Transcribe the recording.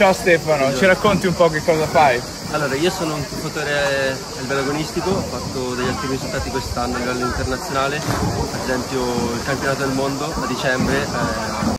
Ciao Stefano, ci racconti un po' che cosa fai? Allora, io sono un tifatore a livello agonistico, ho fatto degli ottimi risultati quest'anno a livello internazionale, ad esempio il campionato del mondo a dicembre. Eh,